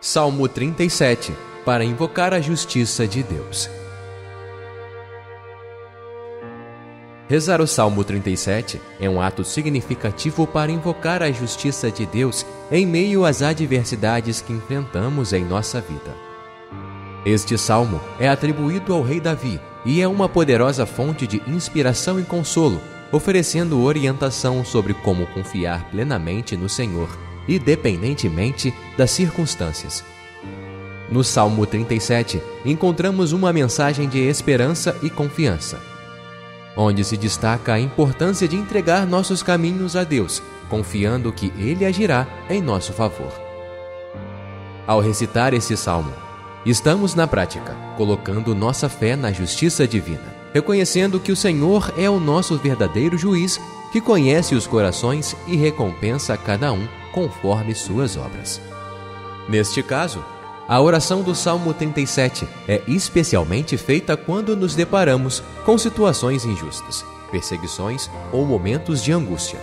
Salmo 37 Para invocar a justiça de Deus. Rezar o Salmo 37 é um ato significativo para invocar a justiça de Deus em meio às adversidades que enfrentamos em nossa vida. Este salmo é atribuído ao rei Davi e é uma poderosa fonte de inspiração e consolo, oferecendo orientação sobre como confiar plenamente no Senhor, independentemente das circunstâncias. No Salmo 37, encontramos uma mensagem de esperança e confiança onde se destaca a importância de entregar nossos caminhos a Deus, confiando que Ele agirá em nosso favor. Ao recitar esse salmo, estamos na prática colocando nossa fé na justiça divina, reconhecendo que o Senhor é o nosso verdadeiro juiz que conhece os corações e recompensa cada um conforme suas obras. Neste caso, a oração do Salmo 37 é especialmente feita quando nos deparamos com situações injustas, perseguições ou momentos de angústia.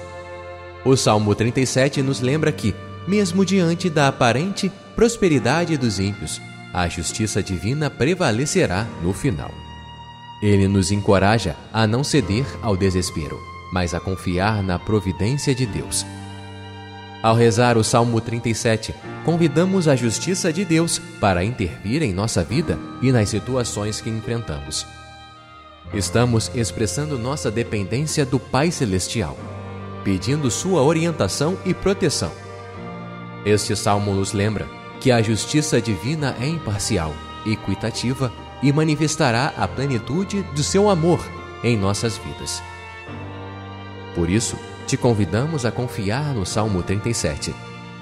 O Salmo 37 nos lembra que, mesmo diante da aparente prosperidade dos ímpios, a justiça divina prevalecerá no final. Ele nos encoraja a não ceder ao desespero, mas a confiar na providência de Deus ao rezar o Salmo 37, convidamos a justiça de Deus para intervir em nossa vida e nas situações que enfrentamos. Estamos expressando nossa dependência do Pai Celestial, pedindo sua orientação e proteção. Este salmo nos lembra que a justiça divina é imparcial, equitativa e manifestará a plenitude do seu amor em nossas vidas. Por isso, te convidamos a confiar no Salmo 37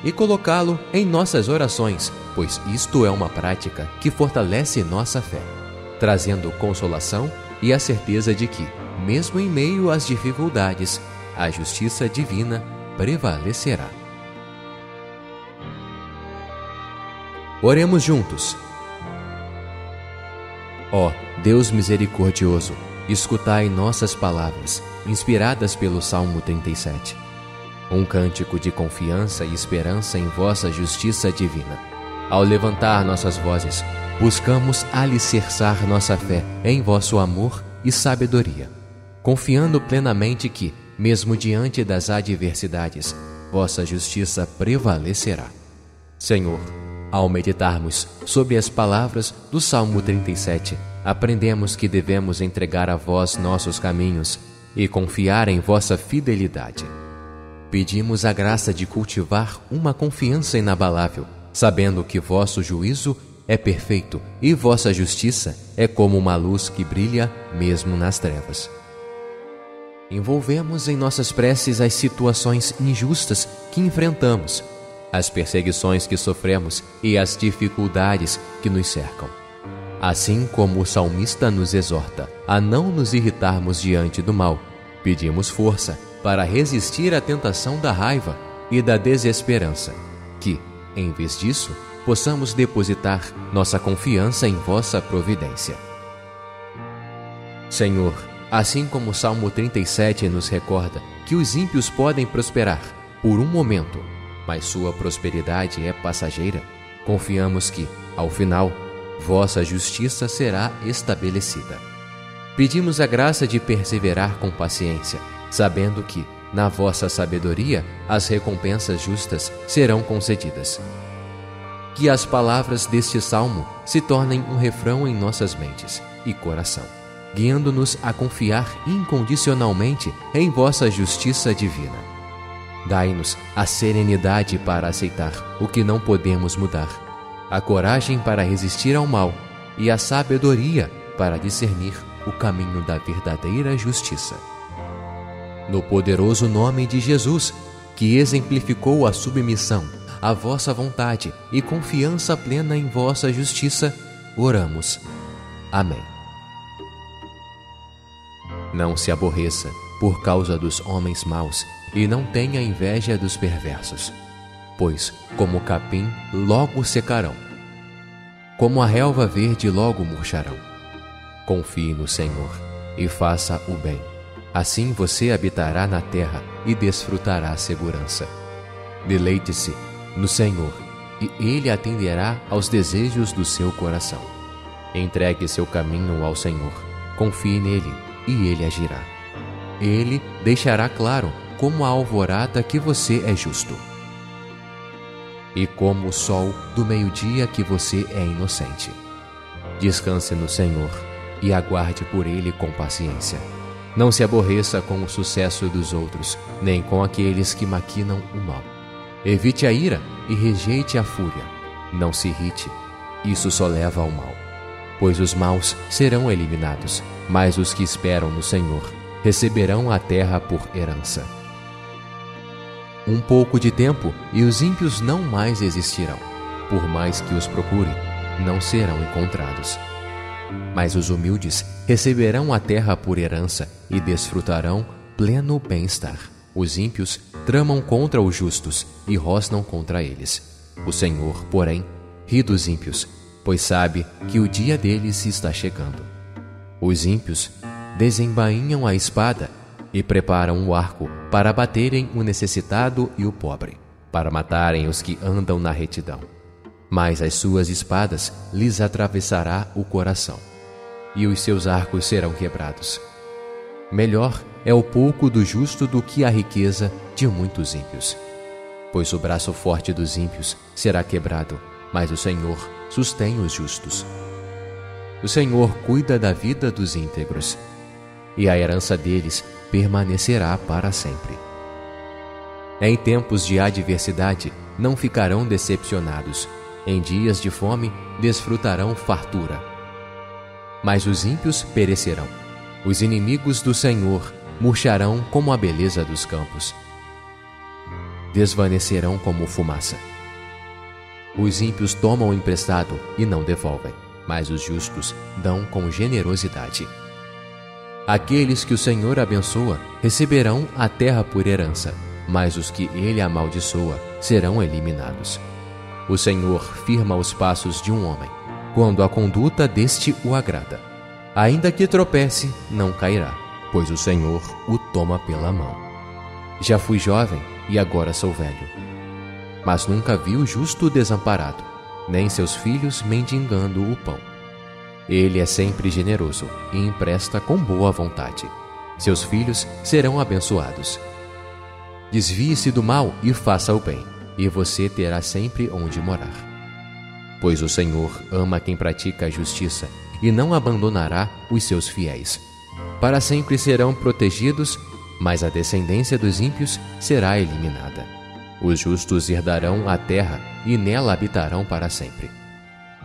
e colocá-lo em nossas orações, pois isto é uma prática que fortalece nossa fé, trazendo consolação e a certeza de que, mesmo em meio às dificuldades, a justiça divina prevalecerá. Oremos juntos. Ó Deus misericordioso, escutai nossas palavras, inspiradas pelo Salmo 37. Um cântico de confiança e esperança em vossa justiça divina. Ao levantar nossas vozes, buscamos alicerçar nossa fé em vosso amor e sabedoria, confiando plenamente que, mesmo diante das adversidades, vossa justiça prevalecerá. Senhor, ao meditarmos sobre as palavras do Salmo 37, aprendemos que devemos entregar a vós nossos caminhos e confiar em vossa fidelidade. Pedimos a graça de cultivar uma confiança inabalável, sabendo que vosso juízo é perfeito e vossa justiça é como uma luz que brilha mesmo nas trevas. Envolvemos em nossas preces as situações injustas que enfrentamos, as perseguições que sofremos e as dificuldades que nos cercam Assim como o salmista nos exorta a não nos irritarmos diante do mal, pedimos força para resistir à tentação da raiva e da desesperança, que, em vez disso, possamos depositar nossa confiança em vossa providência. Senhor, assim como o Salmo 37 nos recorda que os ímpios podem prosperar por um momento, mas sua prosperidade é passageira, confiamos que, ao final, vossa justiça será estabelecida. Pedimos a graça de perseverar com paciência, sabendo que, na vossa sabedoria, as recompensas justas serão concedidas. Que as palavras deste salmo se tornem um refrão em nossas mentes e coração, guiando-nos a confiar incondicionalmente em vossa justiça divina. Dai-nos a serenidade para aceitar o que não podemos mudar a coragem para resistir ao mal e a sabedoria para discernir o caminho da verdadeira justiça. No poderoso nome de Jesus, que exemplificou a submissão à vossa vontade e confiança plena em vossa justiça, oramos. Amém. Não se aborreça por causa dos homens maus e não tenha inveja dos perversos pois, como o capim, logo secarão. Como a relva verde, logo murcharão. Confie no Senhor e faça o bem. Assim você habitará na terra e desfrutará segurança. Deleite-se no Senhor e ele atenderá aos desejos do seu coração. Entregue seu caminho ao Senhor, confie nele e ele agirá. Ele deixará claro, como a alvorada, que você é justo. E como o sol do meio-dia, que você é inocente. Descanse no Senhor e aguarde por ele com paciência. Não se aborreça com o sucesso dos outros, nem com aqueles que maquinam o mal. Evite a ira e rejeite a fúria. Não se irrite, isso só leva ao mal. Pois os maus serão eliminados, mas os que esperam no Senhor receberão a terra por herança. Um pouco de tempo e os ímpios não mais existirão. Por mais que os procure, não serão encontrados. Mas os humildes receberão a terra por herança e desfrutarão pleno bem-estar. Os ímpios tramam contra os justos e rosnam contra eles. O Senhor, porém, ri dos ímpios, pois sabe que o dia deles está chegando. Os ímpios desembainham a espada e preparam o arco para baterem o necessitado e o pobre, para matarem os que andam na retidão. Mas as suas espadas lhes atravessará o coração, e os seus arcos serão quebrados. Melhor é o pouco do justo do que a riqueza de muitos ímpios. Pois o braço forte dos ímpios será quebrado, mas o Senhor sustém os justos. O Senhor cuida da vida dos íntegros, e a herança deles permanecerá para sempre. Em tempos de adversidade, não ficarão decepcionados. Em dias de fome, desfrutarão fartura. Mas os ímpios perecerão. Os inimigos do Senhor murcharão como a beleza dos campos. Desvanecerão como fumaça. Os ímpios tomam emprestado e não devolvem, mas os justos dão com generosidade. Aqueles que o Senhor abençoa receberão a terra por herança, mas os que ele amaldiçoa serão eliminados. O Senhor firma os passos de um homem, quando a conduta deste o agrada. Ainda que tropece, não cairá, pois o Senhor o toma pela mão. Já fui jovem e agora sou velho. Mas nunca vi o justo desamparado, nem seus filhos mendigando o pão. Ele é sempre generoso e empresta com boa vontade. Seus filhos serão abençoados. Desvie-se do mal e faça o bem, e você terá sempre onde morar. Pois o Senhor ama quem pratica a justiça e não abandonará os seus fiéis. Para sempre serão protegidos, mas a descendência dos ímpios será eliminada. Os justos herdarão a terra e nela habitarão para sempre.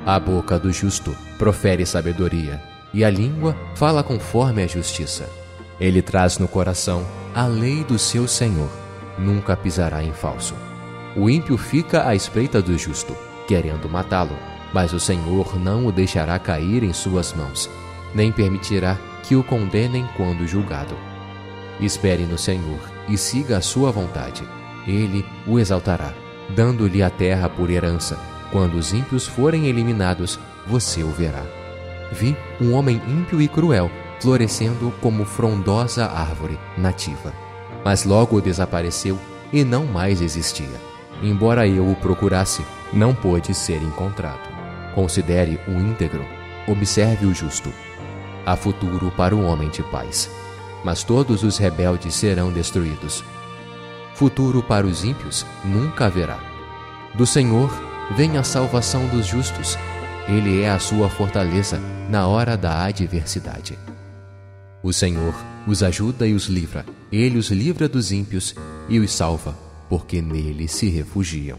A boca do justo profere sabedoria, e a língua fala conforme a justiça. Ele traz no coração a lei do seu Senhor, nunca pisará em falso. O ímpio fica à espreita do justo, querendo matá-lo, mas o Senhor não o deixará cair em suas mãos, nem permitirá que o condenem quando julgado. Espere no Senhor e siga a sua vontade. Ele o exaltará, dando-lhe a terra por herança. Quando os ímpios forem eliminados, você o verá. Vi um homem ímpio e cruel, florescendo como frondosa árvore nativa. Mas logo desapareceu e não mais existia. Embora eu o procurasse, não pôde ser encontrado. Considere o íntegro, observe o justo. Há futuro para o homem de paz, mas todos os rebeldes serão destruídos. Futuro para os ímpios nunca haverá. Do Senhor vem a salvação dos justos. Ele é a sua fortaleza na hora da adversidade. O Senhor os ajuda e os livra. Ele os livra dos ímpios e os salva, porque nele se refugiam.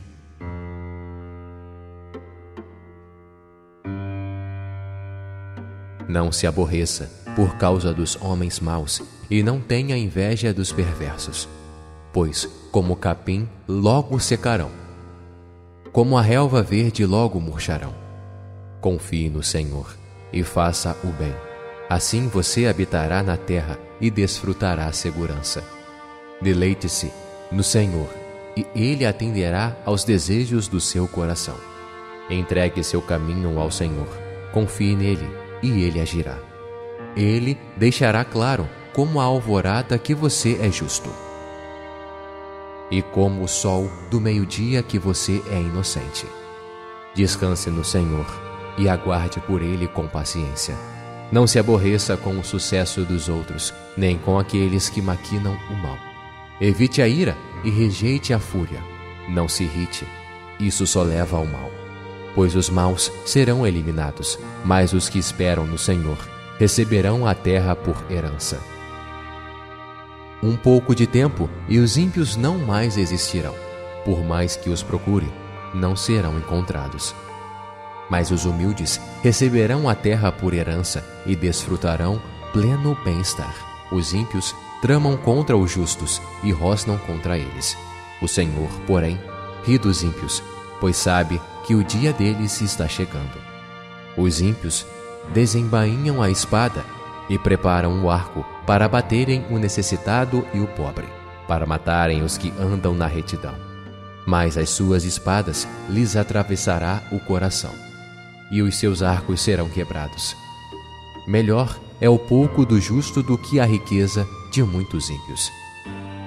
Não se aborreça por causa dos homens maus e não tenha inveja dos perversos, pois, como capim, logo secarão, como a relva verde, logo murcharão. Confie no Senhor e faça o bem. Assim você habitará na terra e desfrutará a segurança. Deleite-se no Senhor e Ele atenderá aos desejos do seu coração. Entregue seu caminho ao Senhor, confie nele e ele agirá. Ele deixará claro, como a alvorada, que você é justo. E como o sol do meio-dia, que você é inocente. Descanse no Senhor e aguarde por ele com paciência. Não se aborreça com o sucesso dos outros, nem com aqueles que maquinam o mal. Evite a ira e rejeite a fúria. Não se irrite, isso só leva ao mal. Pois os maus serão eliminados, mas os que esperam no Senhor receberão a terra por herança. Um pouco de tempo e os ímpios não mais existirão. Por mais que os procure, não serão encontrados. Mas os humildes receberão a terra por herança e desfrutarão pleno bem-estar. Os ímpios tramam contra os justos e rosnam contra eles. O Senhor, porém, ri dos ímpios, pois sabe que o dia deles está chegando. Os ímpios desembainham a espada e preparam o arco para baterem o necessitado e o pobre, para matarem os que andam na retidão. Mas as suas espadas lhes atravessará o coração, e os seus arcos serão quebrados. Melhor é o pouco do justo do que a riqueza de muitos ímpios.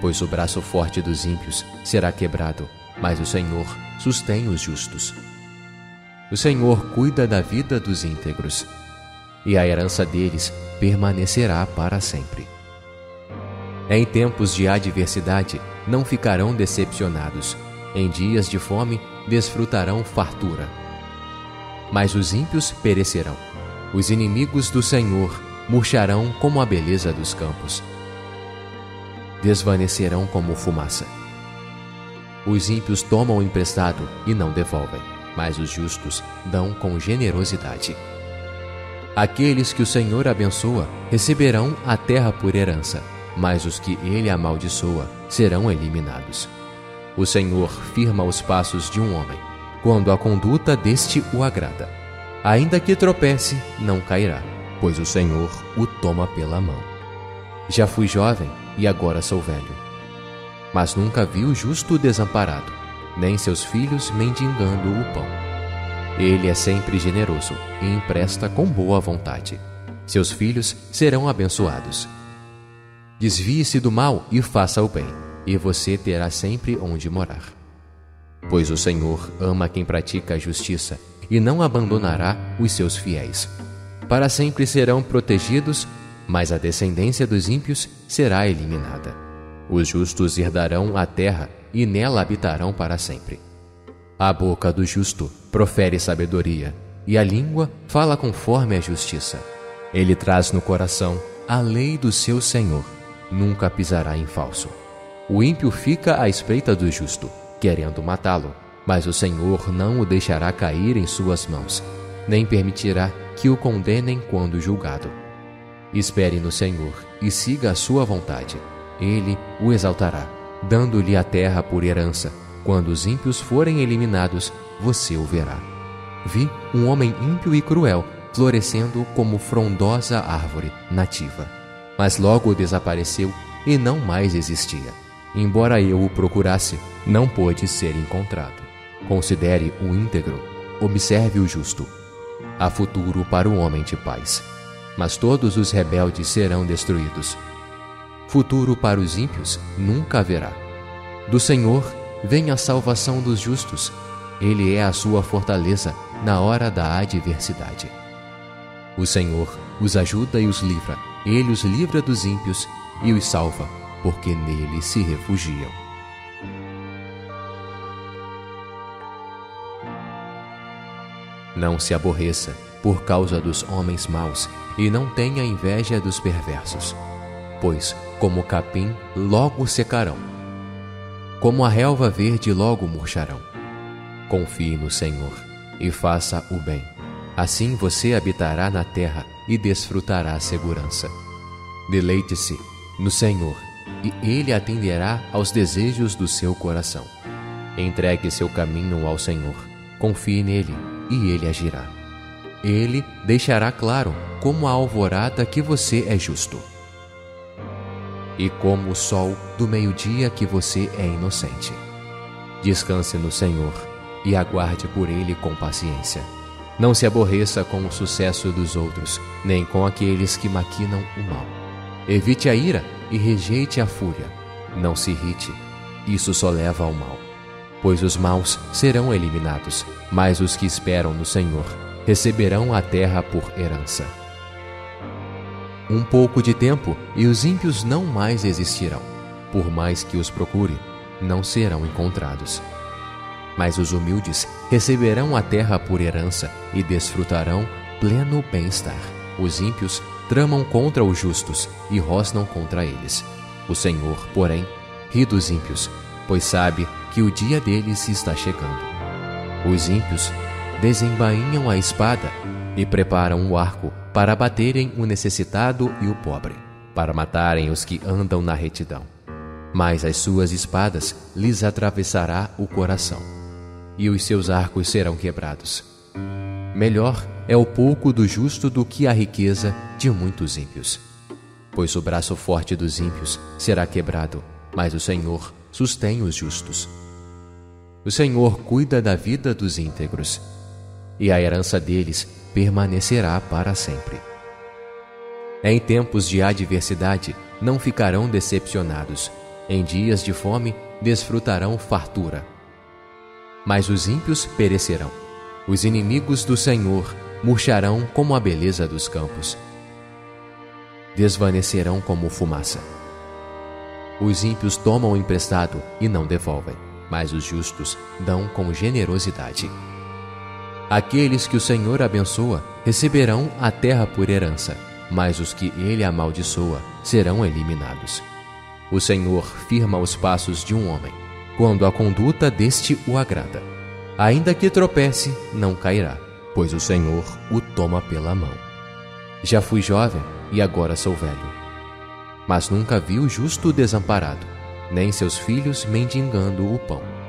Pois o braço forte dos ímpios será quebrado, mas o Senhor sustém os justos. O Senhor cuida da vida dos íntegros, e a herança deles permanecerá para sempre. Em tempos de adversidade, não ficarão decepcionados. Em dias de fome, desfrutarão fartura. Mas os ímpios perecerão. Os inimigos do Senhor murcharão como a beleza dos campos. Desvanecerão como fumaça. Os ímpios tomam emprestado e não devolvem, mas os justos dão com generosidade. Aqueles que o Senhor abençoa receberão a terra por herança, mas os que ele amaldiçoa serão eliminados. O Senhor firma os passos de um homem, quando a conduta deste o agrada. Ainda que tropece, não cairá, pois o Senhor o toma pela mão. Já fui jovem e agora sou velho. Mas nunca vi o justo desamparado, nem seus filhos mendigando o pão. Ele é sempre generoso e empresta com boa vontade. Seus filhos serão abençoados. Desvie-se do mal e faça o bem, e você terá sempre onde morar. Pois o Senhor ama quem pratica a justiça e não abandonará os seus fiéis. Para sempre serão protegidos, mas a descendência dos ímpios será eliminada. Os justos herdarão a terra e nela habitarão para sempre. A boca do justo profere sabedoria, e a língua fala conforme a justiça. Ele traz no coração a lei do seu Senhor, nunca pisará em falso. O ímpio fica à espreita do justo, querendo matá-lo, mas o Senhor não o deixará cair em suas mãos, nem permitirá que o condenem quando julgado. Espere no Senhor e siga a sua vontade. Ele o exaltará, dando-lhe a terra por herança quando os ímpios forem eliminados, você o verá. Vi um homem ímpio e cruel florescendo como frondosa árvore nativa. Mas logo desapareceu e não mais existia. Embora eu o procurasse, não pôde ser encontrado. Considere o íntegro, observe o justo. Há futuro para o homem de paz, mas todos os rebeldes serão destruídos. Futuro para os ímpios nunca haverá. Do Senhor vem a salvação dos justos. Ele é a sua fortaleza na hora da adversidade. O Senhor os ajuda e os livra. Ele os livra dos ímpios e os salva, porque nele se refugiam. Não se aborreça por causa dos homens maus e não tenha inveja dos perversos, pois, como capim, logo secarão como a relva verde logo murcharão. Confie no Senhor e faça o bem. Assim você habitará na terra e desfrutará segurança. Deleite-se no Senhor e Ele atenderá aos desejos do seu coração. Entregue seu caminho ao Senhor, confie nele e Ele agirá. Ele deixará claro, como a alvorada, que você é justo e como o sol do meio-dia que você é inocente. Descanse no Senhor e aguarde por Ele com paciência. Não se aborreça com o sucesso dos outros, nem com aqueles que maquinam o mal. Evite a ira e rejeite a fúria. Não se irrite, isso só leva ao mal. pois os maus serão eliminados, mas os que esperam no Senhor receberão a terra por herança. Um pouco de tempo e os ímpios não mais existirão, por mais que os procure, não serão encontrados. Mas os humildes receberão a terra por herança e desfrutarão pleno bem-estar. Os ímpios tramam contra os justos e rosnam contra eles. O Senhor, porém, ri dos ímpios, pois sabe que o dia deles está chegando. Os ímpios desembainham a espada e preparam o arco para baterem o necessitado e o pobre, para matarem os que andam na retidão. Mas as suas espadas lhes atravessará o coração, e os seus arcos serão quebrados. Melhor é o pouco do justo do que a riqueza de muitos ímpios. Pois o braço forte dos ímpios será quebrado, mas o Senhor sustém os justos. O Senhor cuida da vida dos íntegros, e a herança deles permanecerá para sempre. Em tempos de adversidade, não ficarão decepcionados. Em dias de fome, desfrutarão fartura. Mas os ímpios perecerão. Os inimigos do Senhor murcharão como a beleza dos campos. Desvanecerão como fumaça. Os ímpios tomam emprestado e não devolvem, mas os justos dão com generosidade. Aqueles que o Senhor abençoa receberão a terra por herança, mas os que ele amaldiçoa serão eliminados. O Senhor firma os passos de um homem, quando a conduta deste o agrada. Ainda que tropece, não cairá, pois o Senhor o toma pela mão. Já fui jovem e agora sou velho. Mas nunca vi o justo desamparado, nem seus filhos mendigando o pão.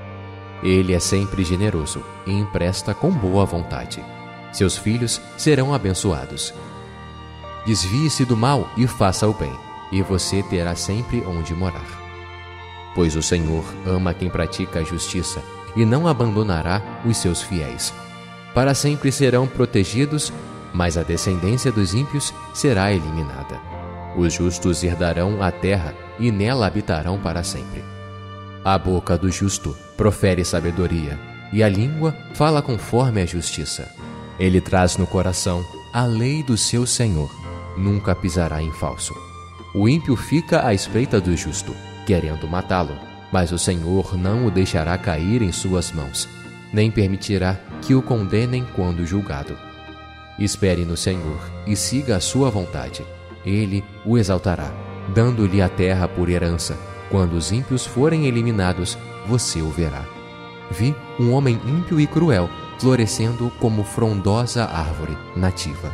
Ele é sempre generoso e empresta com boa vontade. Seus filhos serão abençoados. Desvie-se do mal e faça o bem, e você terá sempre onde morar. Pois o Senhor ama quem pratica a justiça e não abandonará os seus fiéis. Para sempre serão protegidos, mas a descendência dos ímpios será eliminada. Os justos herdarão a terra e nela habitarão para sempre. A boca do justo profere sabedoria, e a língua fala conforme a justiça. Ele traz no coração a lei do seu Senhor, nunca pisará em falso. O ímpio fica à espreita do justo, querendo matá-lo, mas o Senhor não o deixará cair em suas mãos, nem permitirá que o condenem quando julgado. Espere no Senhor e siga a sua vontade. Ele o exaltará, dando-lhe a terra por herança quando os ímpios forem eliminados, você o verá. Vi um homem ímpio e cruel florescendo como frondosa árvore nativa.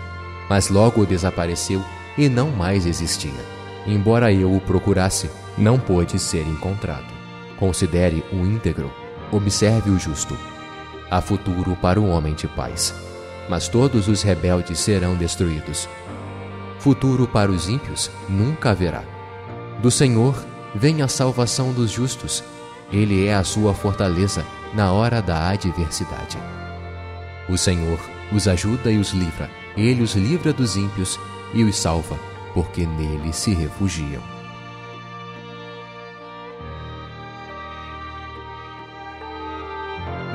Mas logo desapareceu e não mais existia. Embora eu o procurasse, não pôde ser encontrado. Considere o íntegro, observe o justo. Há futuro para o homem de paz, mas todos os rebeldes serão destruídos. Futuro para os ímpios nunca haverá. Do Senhor vem a salvação dos justos. Ele é a sua fortaleza na hora da adversidade. O Senhor os ajuda e os livra. Ele os livra dos ímpios e os salva, porque nele se refugiam.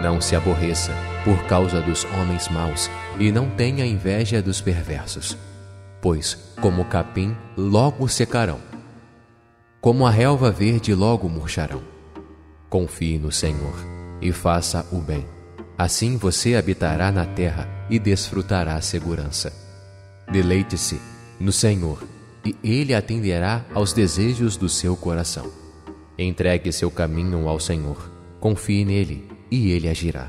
Não se aborreça por causa dos homens maus e não tenha inveja dos perversos, pois, como capim, logo secarão como a relva verde logo murcharão. Confie no Senhor e faça o bem. Assim você habitará na terra e desfrutará segurança. Deleite-se no Senhor e Ele atenderá aos desejos do seu coração. Entregue seu caminho ao Senhor, confie nele e Ele agirá.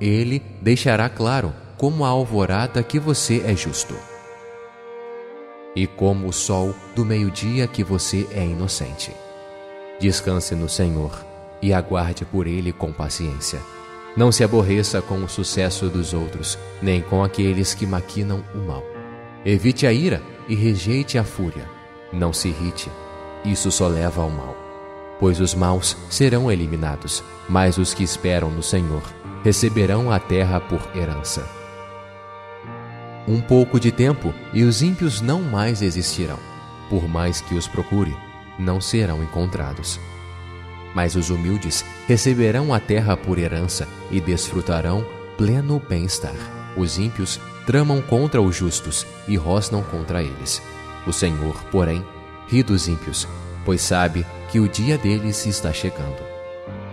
Ele deixará claro como a alvorada que você é justo e como o sol do meio-dia que você é inocente. Descanse no Senhor e aguarde por Ele com paciência. Não se aborreça com o sucesso dos outros, nem com aqueles que maquinam o mal. Evite a ira e rejeite a fúria. Não se irrite, isso só leva ao mal. Pois os maus serão eliminados, mas os que esperam no Senhor receberão a terra por herança. Um pouco de tempo e os ímpios não mais existirão. Por mais que os procure, não serão encontrados. Mas os humildes receberão a terra por herança e desfrutarão pleno bem-estar. Os ímpios tramam contra os justos e rosnam contra eles. O Senhor, porém, ri dos ímpios, pois sabe que o dia deles está chegando.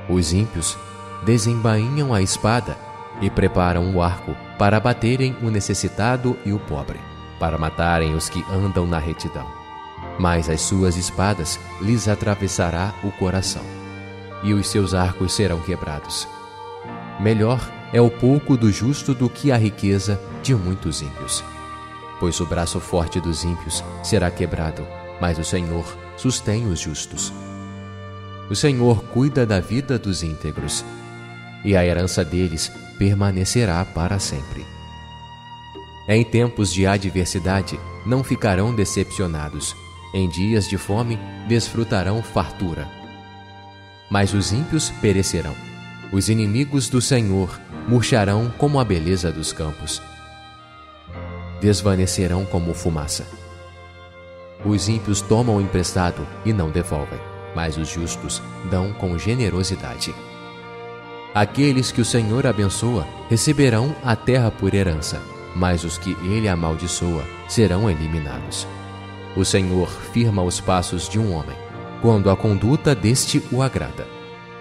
Os ímpios desembainham a espada e preparam o arco para baterem o necessitado e o pobre, para matarem os que andam na retidão. Mas as suas espadas lhes atravessará o coração, e os seus arcos serão quebrados. Melhor é o pouco do justo do que a riqueza de muitos ímpios. Pois o braço forte dos ímpios será quebrado, mas o Senhor sustém os justos. O Senhor cuida da vida dos íntegros, e a herança deles permanecerá para sempre. Em tempos de adversidade, não ficarão decepcionados. Em dias de fome, desfrutarão fartura. Mas os ímpios perecerão. Os inimigos do Senhor murcharão como a beleza dos campos. Desvanecerão como fumaça. Os ímpios tomam emprestado e não devolvem, mas os justos dão com generosidade. Aqueles que o Senhor abençoa receberão a terra por herança, mas os que ele amaldiçoa serão eliminados. O Senhor firma os passos de um homem, quando a conduta deste o agrada.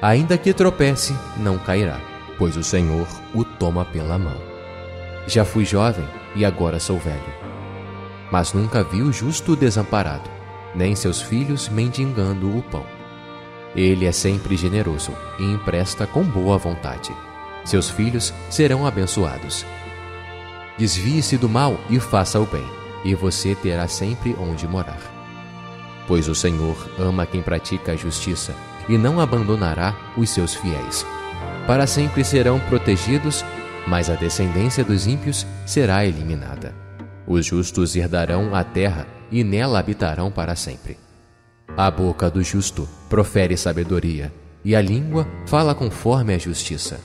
Ainda que tropece, não cairá, pois o Senhor o toma pela mão. Já fui jovem e agora sou velho. Mas nunca vi o justo desamparado, nem seus filhos mendigando o pão. Ele é sempre generoso e empresta com boa vontade. Seus filhos serão abençoados. Desvie-se do mal e faça o bem, e você terá sempre onde morar. Pois o Senhor ama quem pratica a justiça e não abandonará os seus fiéis. Para sempre serão protegidos, mas a descendência dos ímpios será eliminada. Os justos herdarão a terra e nela habitarão para sempre. A boca do justo profere sabedoria, e a língua fala conforme a justiça.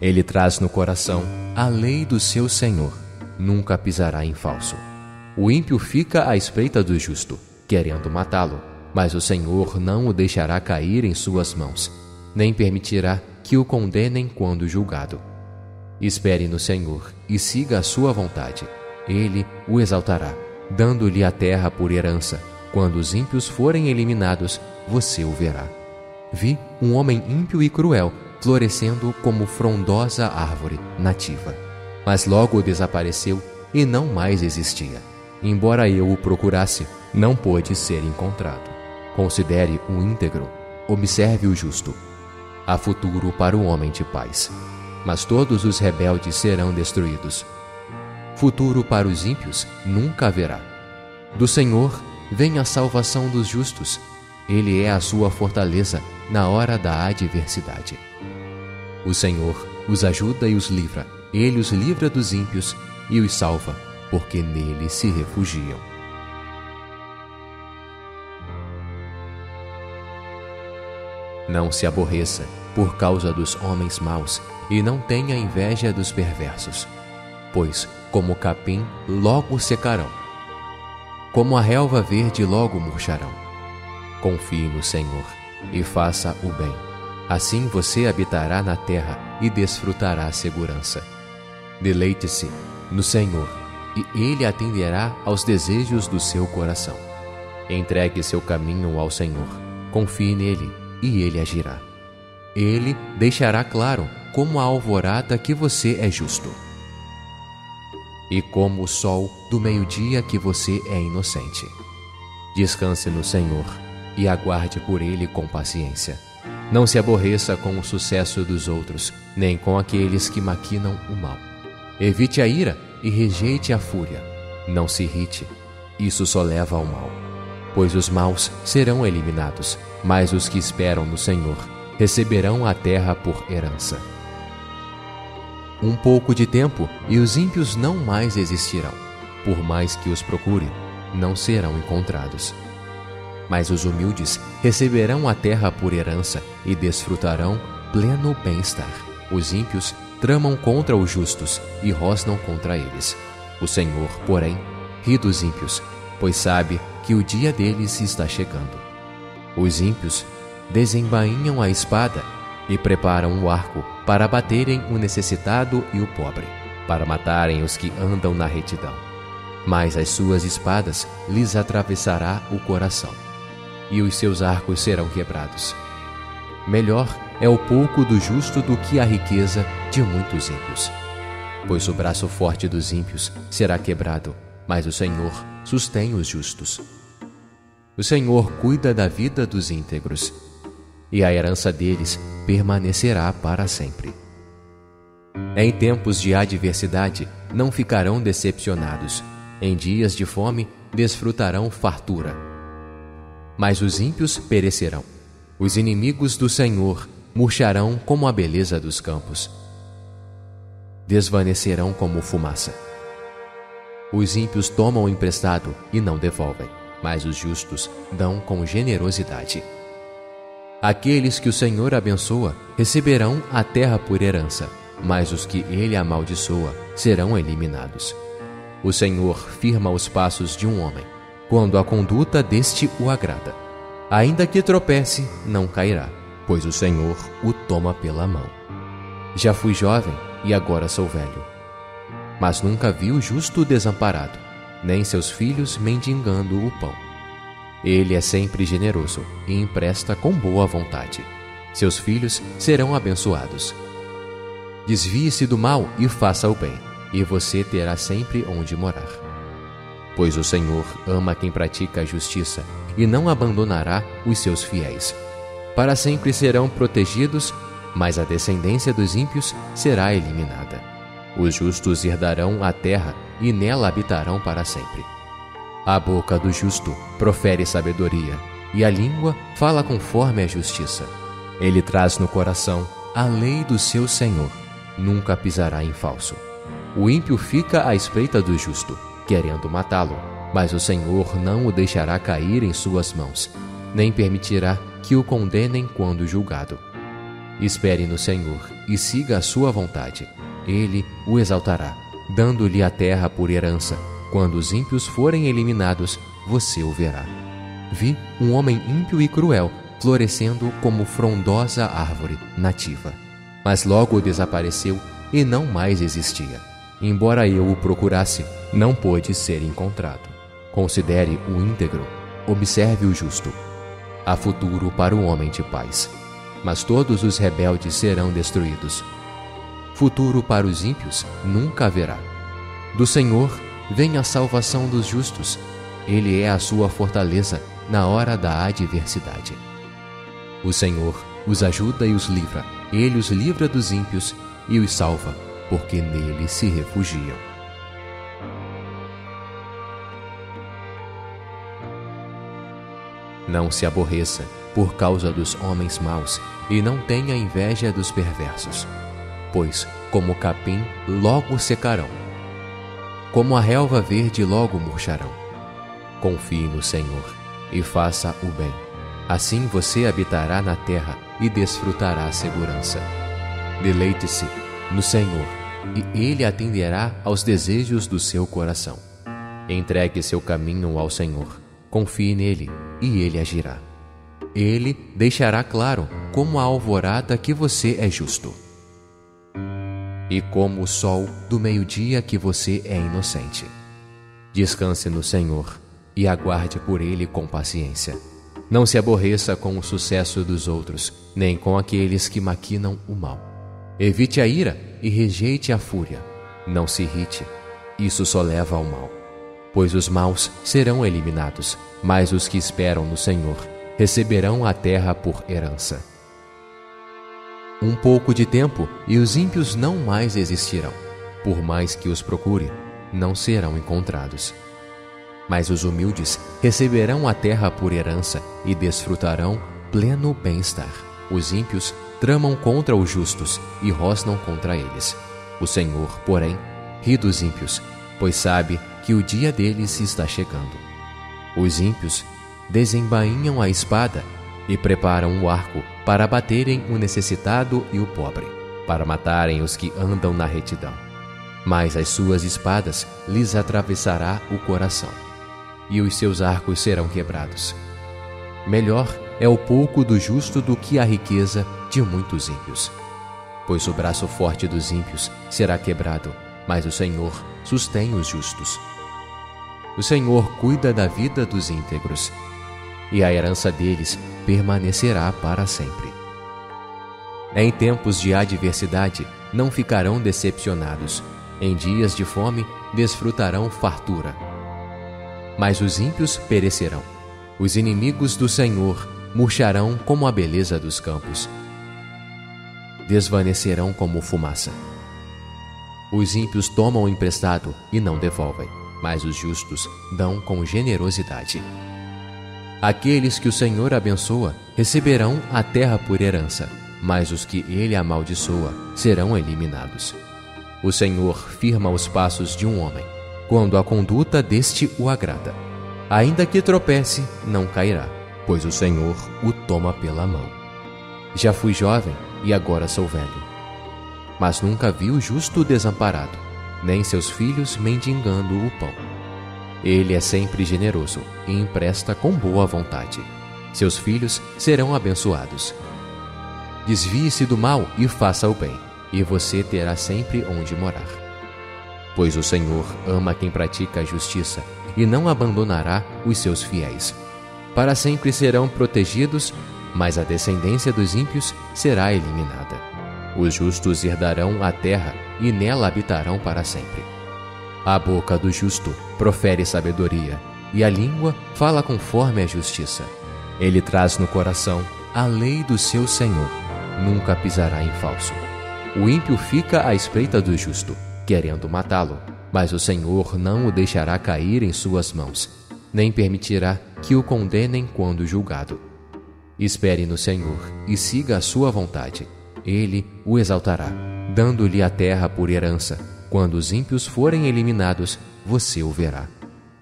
Ele traz no coração a lei do seu Senhor, nunca pisará em falso. O ímpio fica à espreita do justo, querendo matá-lo, mas o Senhor não o deixará cair em suas mãos, nem permitirá que o condenem quando julgado. Espere no Senhor e siga a sua vontade. Ele o exaltará, dando-lhe a terra por herança quando os ímpios forem eliminados, você o verá. Vi um homem ímpio e cruel florescendo como frondosa árvore nativa. Mas logo desapareceu e não mais existia. Embora eu o procurasse, não pôde ser encontrado. Considere o íntegro, observe o justo. Há futuro para o homem de paz, mas todos os rebeldes serão destruídos. Futuro para os ímpios nunca haverá. Do Senhor vem a salvação dos justos. Ele é a sua fortaleza na hora da adversidade. O Senhor os ajuda e os livra. Ele os livra dos ímpios e os salva, porque nele se refugiam. Não se aborreça por causa dos homens maus e não tenha inveja dos perversos, pois, como capim, logo secarão como a relva verde logo murcharão. Confie no Senhor e faça o bem. Assim você habitará na terra e desfrutará segurança. Deleite-se no Senhor e Ele atenderá aos desejos do seu coração. Entregue seu caminho ao Senhor, confie nele e Ele agirá. Ele deixará claro, como a alvorada, que você é justo e como o sol do meio-dia que você é inocente. Descanse no Senhor e aguarde por Ele com paciência. Não se aborreça com o sucesso dos outros, nem com aqueles que maquinam o mal. Evite a ira e rejeite a fúria. Não se irrite, isso só leva ao mal. Pois os maus serão eliminados, mas os que esperam no Senhor receberão a terra por herança. Um pouco de tempo e os ímpios não mais existirão. Por mais que os procure, não serão encontrados. Mas os humildes receberão a terra por herança e desfrutarão pleno bem-estar. Os ímpios tramam contra os justos e rosnam contra eles. O Senhor, porém, ri dos ímpios, pois sabe que o dia deles está chegando. Os ímpios desembainham a espada e preparam o arco para baterem o necessitado e o pobre, para matarem os que andam na retidão. Mas as suas espadas lhes atravessará o coração, e os seus arcos serão quebrados. Melhor é o pouco do justo do que a riqueza de muitos ímpios. Pois o braço forte dos ímpios será quebrado, mas o Senhor sustém os justos. O Senhor cuida da vida dos íntegros, e a herança deles permanecerá para sempre. Em tempos de adversidade, não ficarão decepcionados. Em dias de fome, desfrutarão fartura. Mas os ímpios perecerão. Os inimigos do Senhor murcharão como a beleza dos campos. Desvanecerão como fumaça. Os ímpios tomam emprestado e não devolvem, mas os justos dão com generosidade. Aqueles que o Senhor abençoa receberão a terra por herança, mas os que ele amaldiçoa serão eliminados. O Senhor firma os passos de um homem, quando a conduta deste o agrada. Ainda que tropece, não cairá, pois o Senhor o toma pela mão. Já fui jovem e agora sou velho. Mas nunca vi o justo desamparado, nem seus filhos mendigando o pão. Ele é sempre generoso e empresta com boa vontade. Seus filhos serão abençoados. Desvie-se do mal e faça o bem, e você terá sempre onde morar. Pois o Senhor ama quem pratica a justiça e não abandonará os seus fiéis. Para sempre serão protegidos, mas a descendência dos ímpios será eliminada. Os justos herdarão a terra e nela habitarão para sempre. A boca do justo profere sabedoria, e a língua fala conforme a justiça. Ele traz no coração a lei do seu Senhor, nunca pisará em falso. O ímpio fica à espreita do justo, querendo matá-lo, mas o Senhor não o deixará cair em suas mãos, nem permitirá que o condenem quando julgado. Espere no Senhor e siga a sua vontade. Ele o exaltará, dando-lhe a terra por herança quando os ímpios forem eliminados, você o verá. Vi um homem ímpio e cruel florescendo como frondosa árvore nativa. Mas logo desapareceu e não mais existia. Embora eu o procurasse, não pôde ser encontrado. Considere o íntegro, observe o justo. Há futuro para o homem de paz, mas todos os rebeldes serão destruídos. Futuro para os ímpios nunca haverá. Do Senhor vem a salvação dos justos. Ele é a sua fortaleza na hora da adversidade. O Senhor os ajuda e os livra. Ele os livra dos ímpios e os salva, porque nele se refugiam. Não se aborreça por causa dos homens maus e não tenha inveja dos perversos, pois, como capim, logo secarão como a relva verde logo murcharão. Confie no Senhor e faça o bem. Assim você habitará na terra e desfrutará a segurança. Deleite-se no Senhor e Ele atenderá aos desejos do seu coração. Entregue seu caminho ao Senhor, confie nele e Ele agirá. Ele deixará claro, como a alvorada, que você é justo e como o sol do meio-dia que você é inocente. Descanse no Senhor e aguarde por Ele com paciência. Não se aborreça com o sucesso dos outros, nem com aqueles que maquinam o mal. Evite a ira e rejeite a fúria. Não se irrite, isso só leva ao mal. Pois os maus serão eliminados, mas os que esperam no Senhor receberão a terra por herança. Um pouco de tempo e os ímpios não mais existirão. Por mais que os procure, não serão encontrados. Mas os humildes receberão a terra por herança e desfrutarão pleno bem-estar. Os ímpios tramam contra os justos e rosnam contra eles. O Senhor, porém, ri dos ímpios, pois sabe que o dia deles está chegando. Os ímpios desembainham a espada e preparam o arco para abaterem o necessitado e o pobre, para matarem os que andam na retidão. Mas as suas espadas lhes atravessará o coração, e os seus arcos serão quebrados. Melhor é o pouco do justo do que a riqueza de muitos ímpios. Pois o braço forte dos ímpios será quebrado, mas o Senhor sustém os justos. O Senhor cuida da vida dos íntegros, e a herança deles permanecerá para sempre. Em tempos de adversidade, não ficarão decepcionados. Em dias de fome, desfrutarão fartura. Mas os ímpios perecerão. Os inimigos do Senhor murcharão como a beleza dos campos. Desvanecerão como fumaça. Os ímpios tomam emprestado e não devolvem, mas os justos dão com generosidade. Aqueles que o Senhor abençoa receberão a terra por herança, mas os que ele amaldiçoa serão eliminados. O Senhor firma os passos de um homem, quando a conduta deste o agrada. Ainda que tropece, não cairá, pois o Senhor o toma pela mão. Já fui jovem e agora sou velho. Mas nunca vi o justo desamparado, nem seus filhos mendigando o pão. Ele é sempre generoso e empresta com boa vontade. Seus filhos serão abençoados. Desvie-se do mal e faça o bem, e você terá sempre onde morar. Pois o Senhor ama quem pratica a justiça e não abandonará os seus fiéis. Para sempre serão protegidos, mas a descendência dos ímpios será eliminada. Os justos herdarão a terra e nela habitarão para sempre. A boca do justo profere sabedoria, e a língua fala conforme a justiça. Ele traz no coração a lei do seu Senhor, nunca pisará em falso. O ímpio fica à espreita do justo, querendo matá-lo, mas o Senhor não o deixará cair em suas mãos, nem permitirá que o condenem quando julgado. Espere no Senhor e siga a sua vontade. Ele o exaltará, dando-lhe a terra por herança quando os ímpios forem eliminados, você o verá.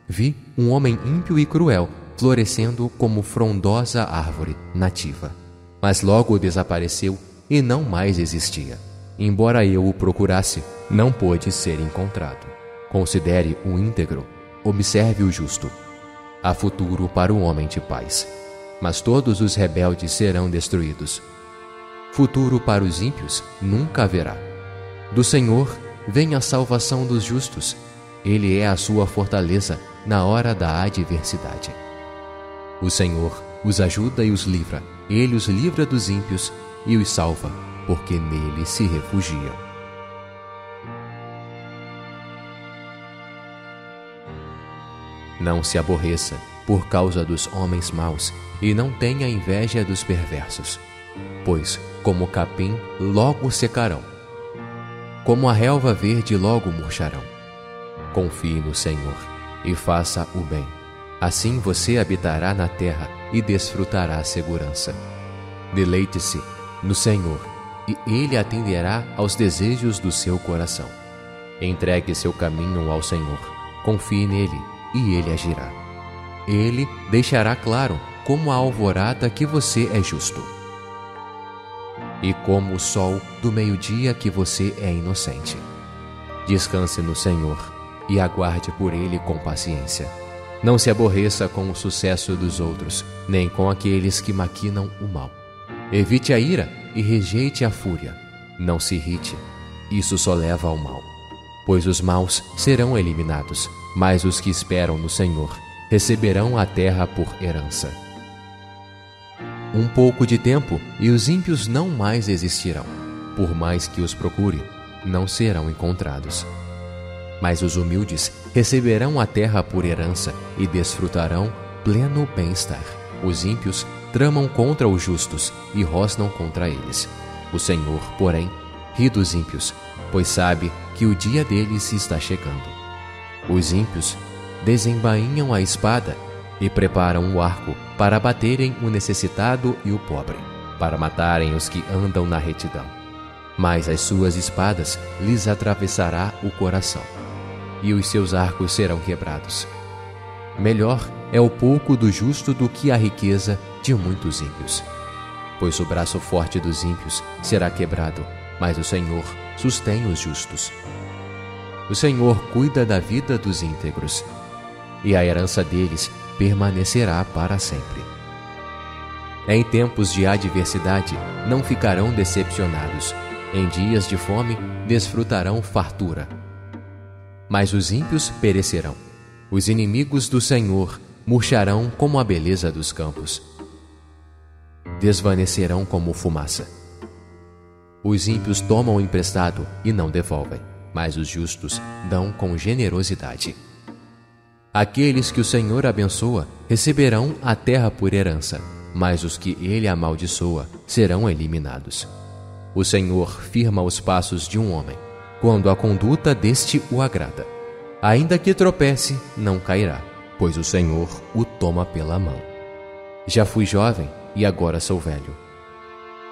Vi um homem ímpio e cruel florescendo como frondosa árvore nativa. Mas logo desapareceu e não mais existia. Embora eu o procurasse, não pôde ser encontrado. Considere o íntegro, observe o justo. Há futuro para o homem de paz, mas todos os rebeldes serão destruídos. Futuro para os ímpios nunca haverá. Do Senhor vem a salvação dos justos. Ele é a sua fortaleza na hora da adversidade. O Senhor os ajuda e os livra. Ele os livra dos ímpios e os salva, porque nele se refugiam. Não se aborreça por causa dos homens maus e não tenha inveja dos perversos, pois, como capim, logo secarão como a relva verde logo murcharão. Confie no Senhor e faça o bem. Assim você habitará na terra e desfrutará a segurança. Deleite-se no Senhor e Ele atenderá aos desejos do seu coração. Entregue seu caminho ao Senhor, confie nele e Ele agirá. Ele deixará claro como a alvorada que você é justo e como o sol do meio-dia que você é inocente. Descanse no Senhor e aguarde por Ele com paciência. Não se aborreça com o sucesso dos outros, nem com aqueles que maquinam o mal. Evite a ira e rejeite a fúria. Não se irrite, isso só leva ao mal. Pois os maus serão eliminados, mas os que esperam no Senhor receberão a terra por herança. Um pouco de tempo e os ímpios não mais existirão. Por mais que os procure, não serão encontrados. Mas os humildes receberão a terra por herança e desfrutarão pleno bem-estar. Os ímpios tramam contra os justos e rosnam contra eles. O Senhor, porém, ri dos ímpios, pois sabe que o dia deles está chegando. Os ímpios desembainham a espada e preparam o arco para baterem o necessitado e o pobre, para matarem os que andam na retidão. Mas as suas espadas lhes atravessará o coração, e os seus arcos serão quebrados. Melhor é o pouco do justo do que a riqueza de muitos ímpios. Pois o braço forte dos ímpios será quebrado, mas o Senhor sustém os justos. O Senhor cuida da vida dos íntegros, e a herança deles permanecerá para sempre. Em tempos de adversidade, não ficarão decepcionados. Em dias de fome, desfrutarão fartura. Mas os ímpios perecerão. Os inimigos do Senhor murcharão como a beleza dos campos. Desvanecerão como fumaça. Os ímpios tomam emprestado e não devolvem, mas os justos dão com generosidade. Aqueles que o Senhor abençoa receberão a terra por herança, mas os que ele amaldiçoa serão eliminados. O Senhor firma os passos de um homem, quando a conduta deste o agrada. Ainda que tropece, não cairá, pois o Senhor o toma pela mão. Já fui jovem e agora sou velho.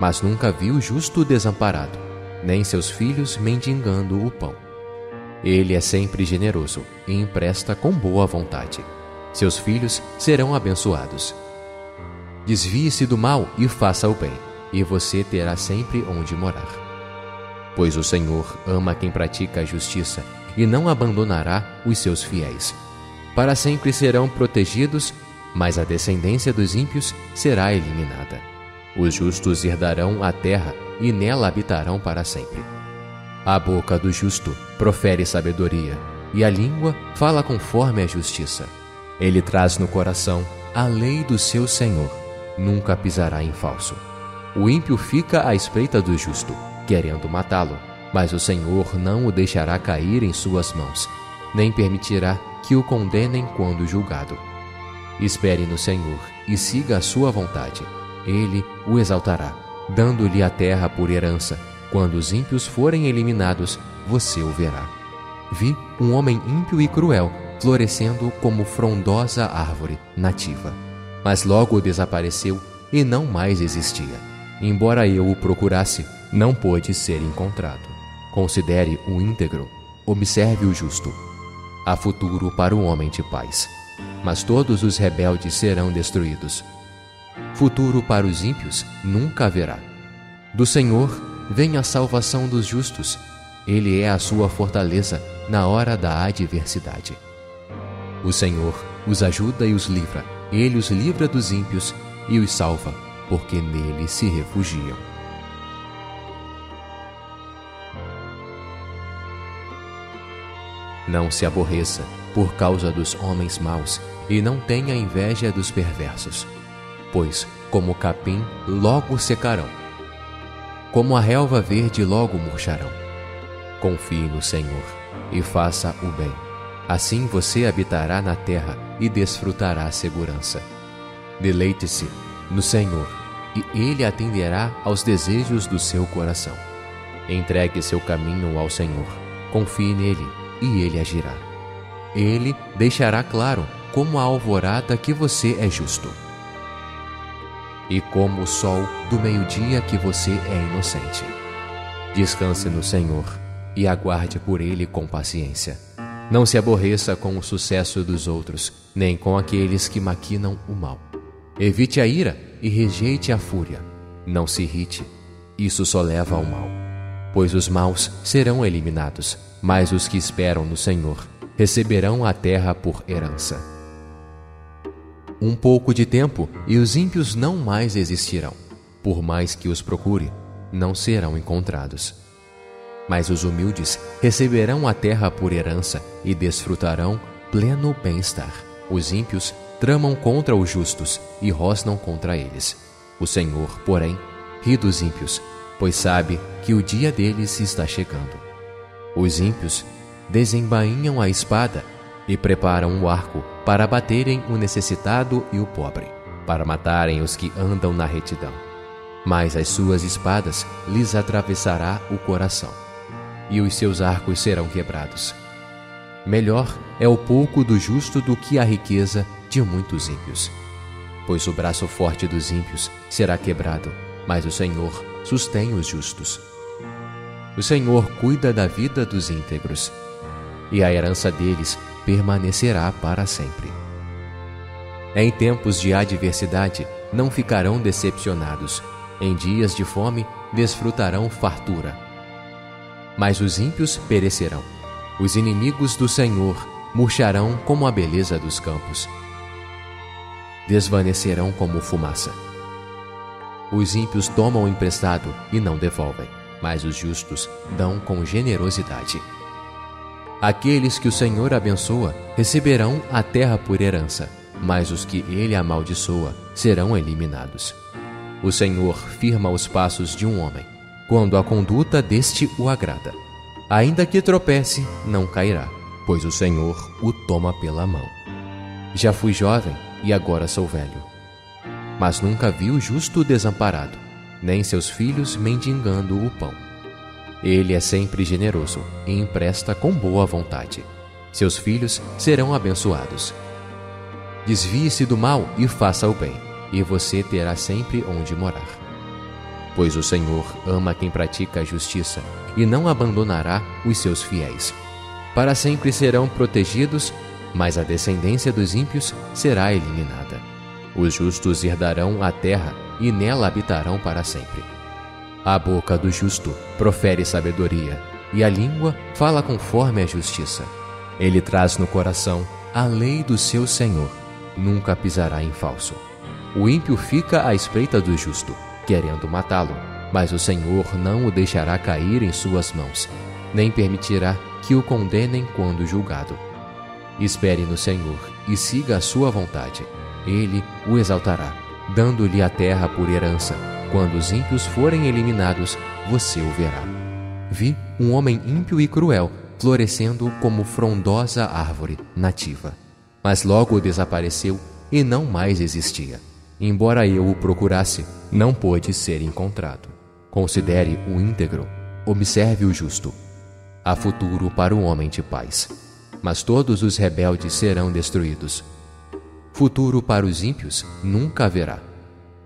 Mas nunca vi o justo desamparado, nem seus filhos mendigando o pão. Ele é sempre generoso e empresta com boa vontade. Seus filhos serão abençoados. Desvie-se do mal e faça o bem, e você terá sempre onde morar. Pois o Senhor ama quem pratica a justiça e não abandonará os seus fiéis. Para sempre serão protegidos, mas a descendência dos ímpios será eliminada. Os justos herdarão a terra e nela habitarão para sempre. A boca do justo profere sabedoria, e a língua fala conforme a justiça. Ele traz no coração a lei do seu Senhor, nunca pisará em falso. O ímpio fica à espreita do justo, querendo matá-lo, mas o Senhor não o deixará cair em suas mãos, nem permitirá que o condenem quando julgado. Espere no Senhor e siga a sua vontade. Ele o exaltará, dando-lhe a terra por herança quando os ímpios forem eliminados, você o verá. Vi um homem ímpio e cruel florescendo como frondosa árvore nativa. Mas logo desapareceu e não mais existia. Embora eu o procurasse, não pôde ser encontrado. Considere o íntegro, observe o justo. Há futuro para o homem de paz, mas todos os rebeldes serão destruídos. Futuro para os ímpios nunca haverá. Do Senhor vem a salvação dos justos. Ele é a sua fortaleza na hora da adversidade. O Senhor os ajuda e os livra. Ele os livra dos ímpios e os salva, porque nele se refugiam. Não se aborreça por causa dos homens maus e não tenha inveja dos perversos, pois, como capim, logo secarão como a relva verde logo murcharão. Confie no Senhor e faça o bem. Assim você habitará na terra e desfrutará segurança. Deleite-se no Senhor e Ele atenderá aos desejos do seu coração. Entregue seu caminho ao Senhor, confie nele e Ele agirá. Ele deixará claro, como a alvorada, que você é justo e como o sol do meio-dia que você é inocente. Descanse no Senhor e aguarde por Ele com paciência. Não se aborreça com o sucesso dos outros, nem com aqueles que maquinam o mal. Evite a ira e rejeite a fúria. Não se irrite, isso só leva ao mal. Pois os maus serão eliminados, mas os que esperam no Senhor receberão a terra por herança. Um pouco de tempo e os ímpios não mais existirão. Por mais que os procure, não serão encontrados. Mas os humildes receberão a terra por herança e desfrutarão pleno bem-estar. Os ímpios tramam contra os justos e rosnam contra eles. O Senhor, porém, ri dos ímpios, pois sabe que o dia deles está chegando. Os ímpios desembainham a espada e preparam o arco para baterem o necessitado e o pobre, para matarem os que andam na retidão. Mas as suas espadas lhes atravessará o coração, e os seus arcos serão quebrados. Melhor é o pouco do justo do que a riqueza de muitos ímpios. Pois o braço forte dos ímpios será quebrado, mas o Senhor sustém os justos. O Senhor cuida da vida dos íntegros, e a herança deles permanecerá para sempre. Em tempos de adversidade, não ficarão decepcionados. Em dias de fome, desfrutarão fartura. Mas os ímpios perecerão. Os inimigos do Senhor murcharão como a beleza dos campos. Desvanecerão como fumaça. Os ímpios tomam emprestado e não devolvem, mas os justos dão com generosidade. Aqueles que o Senhor abençoa receberão a terra por herança, mas os que ele amaldiçoa serão eliminados. O Senhor firma os passos de um homem, quando a conduta deste o agrada. Ainda que tropece, não cairá, pois o Senhor o toma pela mão. Já fui jovem e agora sou velho. Mas nunca vi o justo desamparado, nem seus filhos mendigando o pão. Ele é sempre generoso e empresta com boa vontade. Seus filhos serão abençoados. Desvie-se do mal e faça o bem, e você terá sempre onde morar. Pois o Senhor ama quem pratica a justiça e não abandonará os seus fiéis. Para sempre serão protegidos, mas a descendência dos ímpios será eliminada. Os justos herdarão a terra e nela habitarão para sempre. A boca do justo profere sabedoria, e a língua fala conforme a justiça. Ele traz no coração a lei do seu Senhor, nunca pisará em falso. O ímpio fica à espreita do justo, querendo matá-lo, mas o Senhor não o deixará cair em suas mãos, nem permitirá que o condenem quando julgado. Espere no Senhor e siga a sua vontade. Ele o exaltará, dando-lhe a terra por herança quando os ímpios forem eliminados, você o verá. Vi um homem ímpio e cruel florescendo como frondosa árvore nativa. Mas logo desapareceu e não mais existia. Embora eu o procurasse, não pôde ser encontrado. Considere o íntegro, observe o justo. Há futuro para o homem de paz, mas todos os rebeldes serão destruídos. Futuro para os ímpios nunca haverá.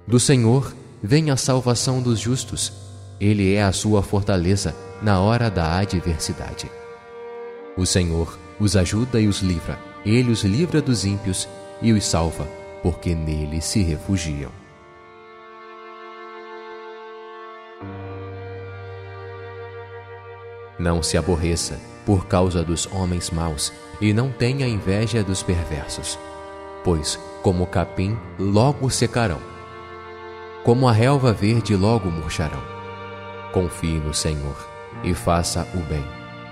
Do Senhor vem a salvação dos justos. Ele é a sua fortaleza na hora da adversidade. O Senhor os ajuda e os livra. Ele os livra dos ímpios e os salva, porque nele se refugiam. Não se aborreça por causa dos homens maus e não tenha inveja dos perversos, pois, como capim, logo secarão como a relva verde logo murcharão. Confie no Senhor e faça o bem.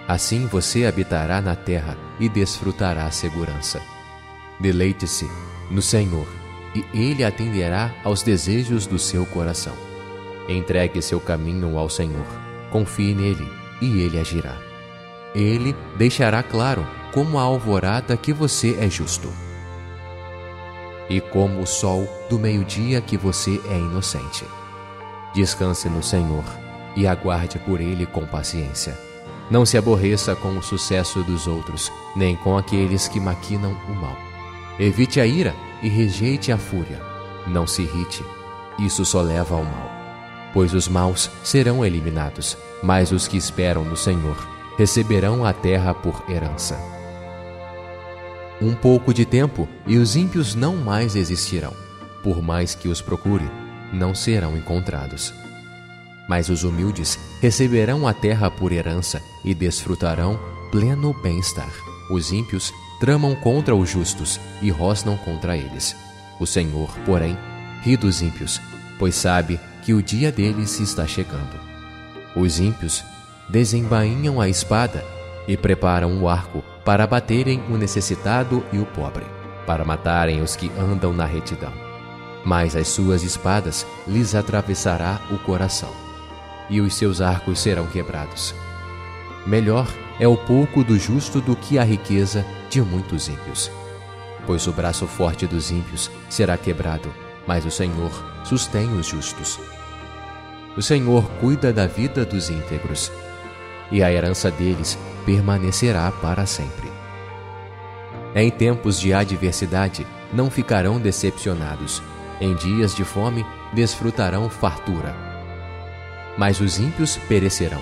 Assim você habitará na terra e desfrutará segurança. Deleite-se no Senhor e Ele atenderá aos desejos do seu coração. Entregue seu caminho ao Senhor, confie nele e Ele agirá. Ele deixará claro, como a alvorada, que você é justo e como o sol do meio-dia que você é inocente. Descanse no Senhor e aguarde por Ele com paciência. Não se aborreça com o sucesso dos outros, nem com aqueles que maquinam o mal. Evite a ira e rejeite a fúria. Não se irrite, isso só leva ao mal. Pois os maus serão eliminados, mas os que esperam no Senhor receberão a terra por herança. Um pouco de tempo e os ímpios não mais existirão. Por mais que os procure, não serão encontrados. Mas os humildes receberão a terra por herança e desfrutarão pleno bem-estar. Os ímpios tramam contra os justos e rosnam contra eles. O Senhor, porém, ri dos ímpios, pois sabe que o dia deles está chegando. Os ímpios desembainham a espada e preparam o arco para abaterem o necessitado e o pobre, para matarem os que andam na retidão. Mas as suas espadas lhes atravessará o coração, e os seus arcos serão quebrados. Melhor é o pouco do justo do que a riqueza de muitos ímpios. Pois o braço forte dos ímpios será quebrado, mas o Senhor sustém os justos. O Senhor cuida da vida dos íntegros, e a herança deles permanecerá para sempre. Em tempos de adversidade, não ficarão decepcionados. Em dias de fome, desfrutarão fartura. Mas os ímpios perecerão.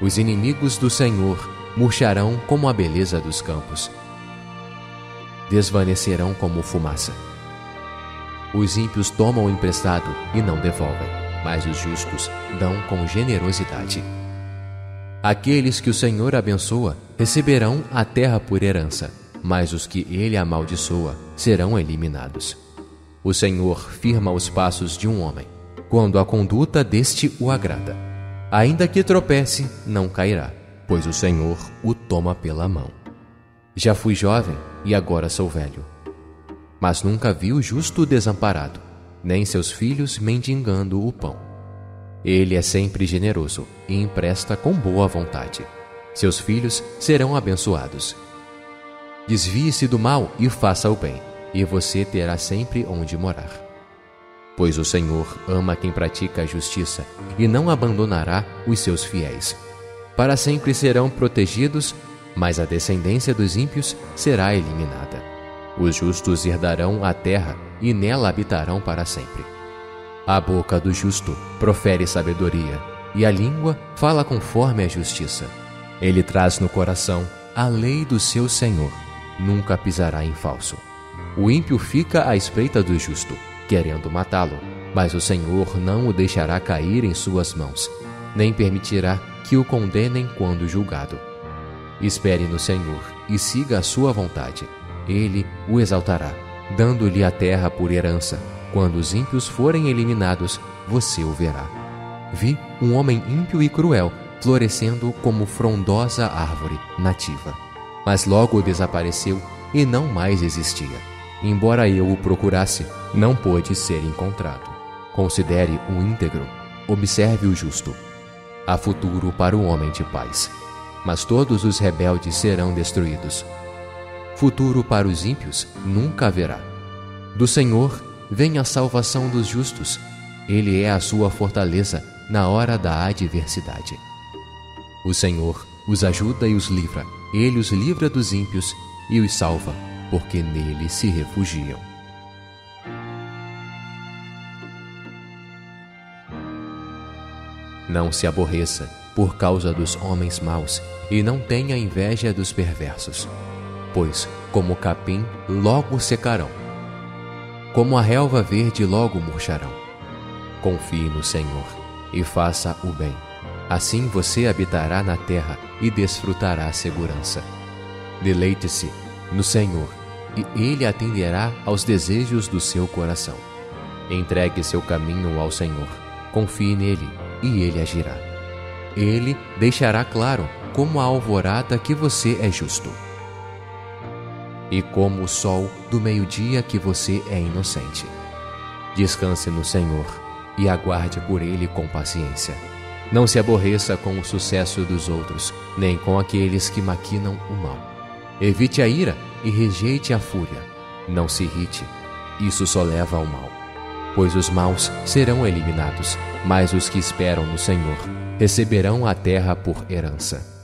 Os inimigos do Senhor murcharão como a beleza dos campos. Desvanecerão como fumaça. Os ímpios tomam emprestado e não devolvem, mas os justos dão com generosidade. Aqueles que o Senhor abençoa receberão a terra por herança, mas os que ele amaldiçoa serão eliminados. O Senhor firma os passos de um homem, quando a conduta deste o agrada. Ainda que tropece, não cairá, pois o Senhor o toma pela mão. Já fui jovem e agora sou velho. Mas nunca vi o justo desamparado, nem seus filhos mendigando o pão. Ele é sempre generoso e empresta com boa vontade. Seus filhos serão abençoados. Desvie-se do mal e faça o bem, e você terá sempre onde morar. Pois o Senhor ama quem pratica a justiça e não abandonará os seus fiéis. Para sempre serão protegidos, mas a descendência dos ímpios será eliminada. Os justos herdarão a terra e nela habitarão para sempre. A boca do justo profere sabedoria, e a língua fala conforme a justiça. Ele traz no coração a lei do seu Senhor, nunca pisará em falso. O ímpio fica à espreita do justo, querendo matá-lo, mas o Senhor não o deixará cair em suas mãos, nem permitirá que o condenem quando julgado. Espere no Senhor e siga a sua vontade. Ele o exaltará, dando-lhe a terra por herança. Quando os ímpios forem eliminados, você o verá. Vi um homem ímpio e cruel florescendo como frondosa árvore nativa. Mas logo desapareceu e não mais existia. Embora eu o procurasse, não pôde ser encontrado. Considere o íntegro, observe o justo. Há futuro para o homem de paz, mas todos os rebeldes serão destruídos. Futuro para os ímpios nunca haverá. Do Senhor vem a salvação dos justos, ele é a sua fortaleza na hora da adversidade. O Senhor os ajuda e os livra. Ele os livra dos ímpios e os salva, porque nele se refugiam. Não se aborreça por causa dos homens maus e não tenha inveja dos perversos, pois, como capim, logo secarão, como a relva verde, logo murcharão. Confie no Senhor e faça o bem Assim você habitará na terra e desfrutará segurança. Deleite-se no Senhor, e Ele atenderá aos desejos do seu coração. Entregue seu caminho ao Senhor, confie nele, e Ele agirá. Ele deixará claro, como a alvorada, que você é justo, e como o sol do meio-dia, que você é inocente. Descanse no Senhor e aguarde por Ele com paciência não se aborreça com o sucesso dos outros, nem com aqueles que maquinam o mal. Evite a ira e rejeite a fúria. Não se irrite, isso só leva ao mal. Pois os maus serão eliminados, mas os que esperam no Senhor receberão a terra por herança.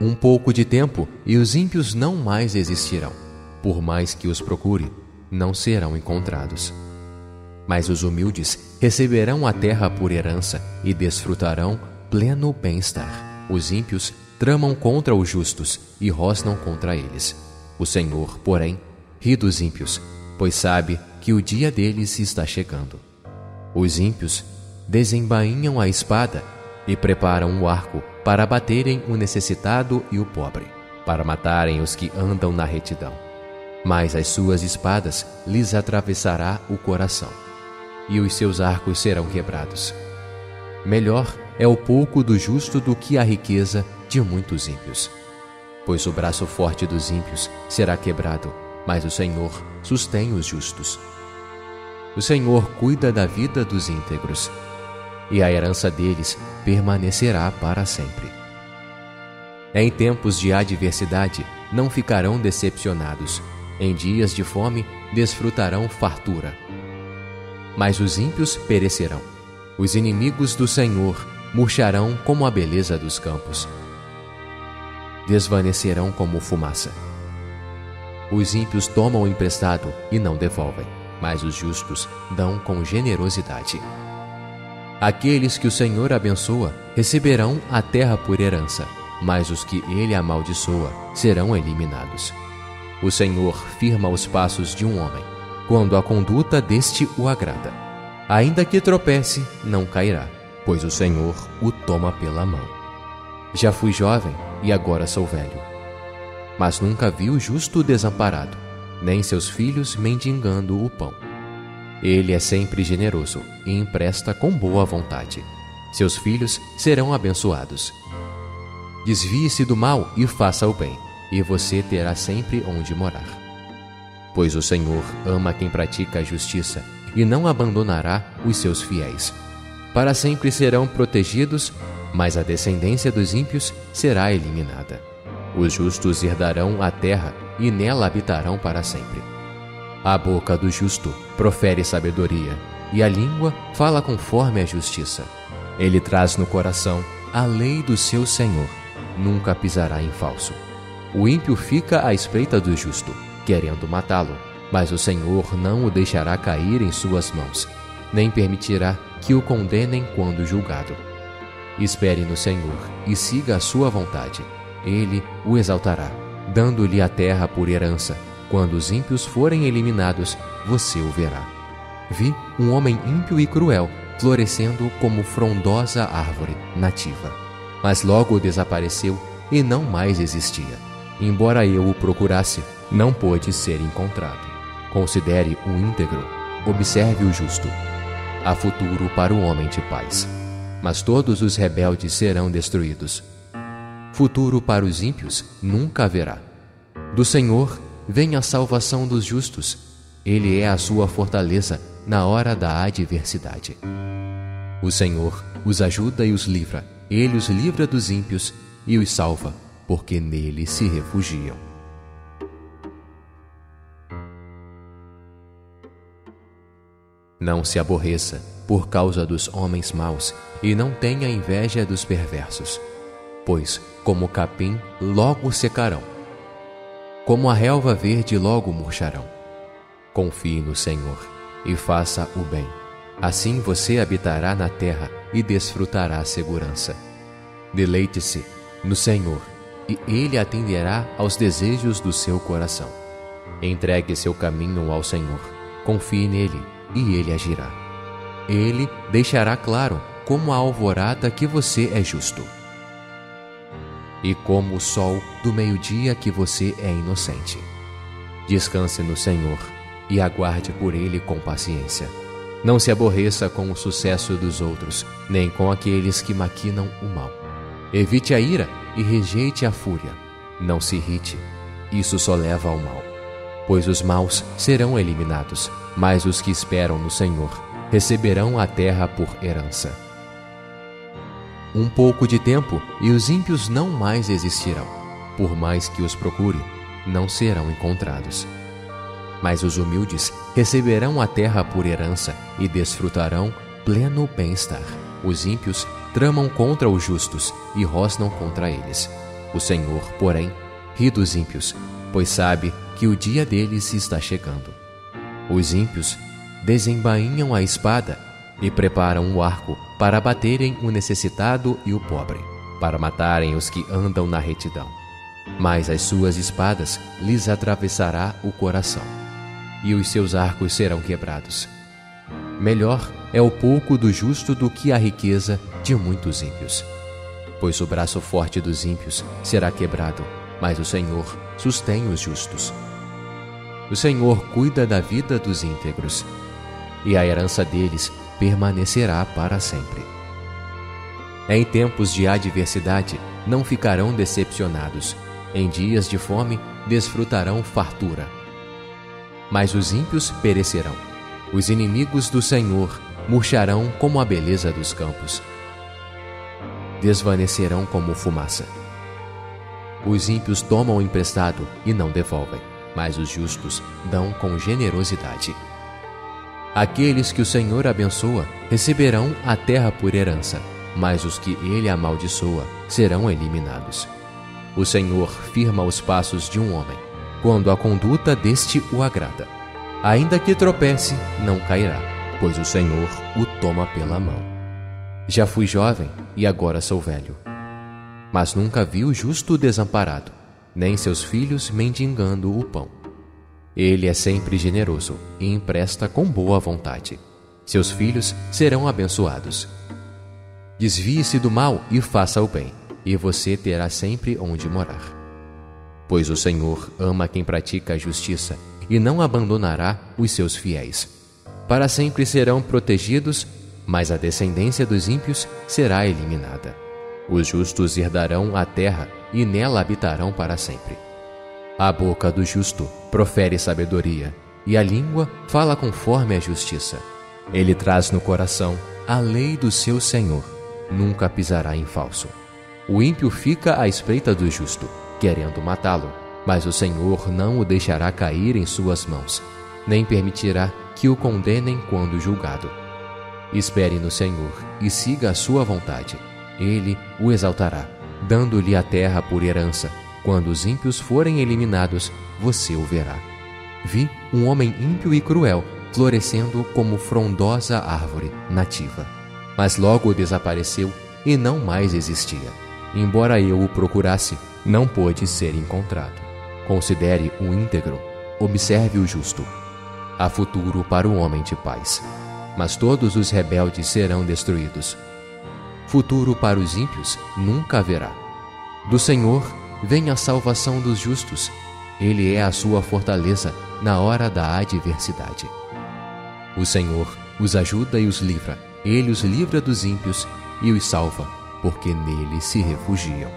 Um pouco de tempo e os ímpios não mais existirão. Por mais que os procure, não serão encontrados. Mas os humildes receberão a terra por herança e desfrutarão pleno bem-estar. Os ímpios tramam contra os justos e rosnam contra eles. O Senhor, porém, ri dos ímpios, pois sabe que o dia deles está chegando. Os ímpios desembainham a espada e preparam o arco para baterem o necessitado e o pobre, para matarem os que andam na retidão. Mas as suas espadas lhes atravessará o coração e os seus arcos serão quebrados. Melhor é o pouco do justo do que a riqueza de muitos ímpios. Pois o braço forte dos ímpios será quebrado, mas o Senhor sustém os justos. O Senhor cuida da vida dos íntegros, e a herança deles permanecerá para sempre. Em tempos de adversidade não ficarão decepcionados, em dias de fome desfrutarão fartura mas os ímpios perecerão. Os inimigos do Senhor murcharão como a beleza dos campos. Desvanecerão como fumaça. Os ímpios tomam emprestado e não devolvem, mas os justos dão com generosidade. Aqueles que o Senhor abençoa receberão a terra por herança, mas os que ele amaldiçoa serão eliminados. O Senhor firma os passos de um homem quando a conduta deste o agrada. Ainda que tropece, não cairá, pois o Senhor o toma pela mão. Já fui jovem e agora sou velho. Mas nunca vi o justo desamparado, nem seus filhos mendigando o pão. Ele é sempre generoso e empresta com boa vontade. Seus filhos serão abençoados. Desvie-se do mal e faça o bem, e você terá sempre onde morar. Pois o Senhor ama quem pratica a justiça e não abandonará os seus fiéis. Para sempre serão protegidos, mas a descendência dos ímpios será eliminada. Os justos herdarão a terra e nela habitarão para sempre. A boca do justo profere sabedoria, e a língua fala conforme a justiça. Ele traz no coração a lei do seu Senhor, nunca pisará em falso. O ímpio fica à espreita do justo, querendo matá-lo, mas o Senhor não o deixará cair em suas mãos, nem permitirá que o condenem quando julgado. Espere no Senhor e siga a sua vontade. Ele o exaltará, dando-lhe a terra por herança quando os ímpios forem eliminados, você o verá. Vi um homem ímpio e cruel florescendo como frondosa árvore nativa. Mas logo desapareceu e não mais existia. Embora eu o procurasse, não pôde ser encontrado. Considere o íntegro, observe o justo. Há futuro para o homem de paz. Mas todos os rebeldes serão destruídos. Futuro para os ímpios nunca haverá. Do Senhor vem a salvação dos justos. Ele é a sua fortaleza na hora da adversidade. O Senhor os ajuda e os livra. Ele os livra dos ímpios e os salva, porque nele se refugiam. Não se aborreça por causa dos homens maus e não tenha inveja dos perversos, pois, como capim, logo secarão como a relva verde logo murcharão. Confie no Senhor e faça o bem. Assim você habitará na terra e desfrutará a segurança. Deleite-se no Senhor e Ele atenderá aos desejos do seu coração. Entregue seu caminho ao Senhor, confie nele e Ele agirá. Ele deixará claro como a alvorada que você é justo e como o sol do meio-dia que você é inocente. Descanse no Senhor e aguarde por Ele com paciência. Não se aborreça com o sucesso dos outros, nem com aqueles que maquinam o mal. Evite a ira e rejeite a fúria. Não se irrite, isso só leva ao mal. Pois os maus serão eliminados, mas os que esperam no Senhor receberão a terra por herança. Um pouco de tempo e os ímpios não mais existirão. Por mais que os procure, não serão encontrados. Mas os humildes receberão a terra por herança e desfrutarão pleno bem-estar. Os ímpios tramam contra os justos e rosnam contra eles. O Senhor, porém, ri dos ímpios, pois sabe que o dia deles está chegando. Os ímpios desembainham a espada e preparam o arco para abaterem o necessitado e o pobre, para matarem os que andam na retidão. Mas as suas espadas lhes atravessará o coração, e os seus arcos serão quebrados. Melhor é o pouco do justo do que a riqueza de muitos ímpios. Pois o braço forte dos ímpios será quebrado, mas o Senhor sustém os justos. O Senhor cuida da vida dos íntegros, e a herança deles permanecerá para sempre. Em tempos de adversidade, não ficarão decepcionados. Em dias de fome, desfrutarão fartura. Mas os ímpios perecerão. Os inimigos do Senhor murcharão como a beleza dos campos. Desvanecerão como fumaça. Os ímpios tomam emprestado e não devolvem, mas os justos dão com generosidade. Aqueles que o Senhor abençoa receberão a terra por herança, mas os que ele amaldiçoa serão eliminados. O Senhor firma os passos de um homem, quando a conduta deste o agrada. Ainda que tropece, não cairá, pois o Senhor o toma pela mão. Já fui jovem e agora sou velho. Mas nunca vi o justo desamparado, nem seus filhos mendigando o pão. Ele é sempre generoso e empresta com boa vontade. Seus filhos serão abençoados. Desvie-se do mal e faça o bem, e você terá sempre onde morar. Pois o Senhor ama quem pratica a justiça e não abandonará os seus fiéis. para sempre serão protegidos, mas a descendência dos ímpios será eliminada. Os justos herdarão a terra e nela habitarão para sempre. A boca do justo profere sabedoria, e a língua fala conforme a justiça. Ele traz no coração a lei do seu Senhor, nunca pisará em falso. O ímpio fica à espreita do justo, querendo matá-lo, mas o Senhor não o deixará cair em suas mãos, nem permitirá que o condenem quando julgado. Espere no Senhor e siga a sua vontade. Ele o exaltará, dando-lhe a terra por herança. Quando os ímpios forem eliminados, você o verá. Vi um homem ímpio e cruel florescendo como frondosa árvore nativa. Mas logo desapareceu e não mais existia. Embora eu o procurasse, não pôde ser encontrado. Considere o íntegro, observe o justo. Há futuro para o homem de paz, mas todos os rebeldes serão destruídos. Futuro para os ímpios nunca haverá. Do Senhor vem a salvação dos justos, ele é a sua fortaleza na hora da adversidade. O Senhor os ajuda e os livra, ele os livra dos ímpios e os salva, porque nele se refugiam.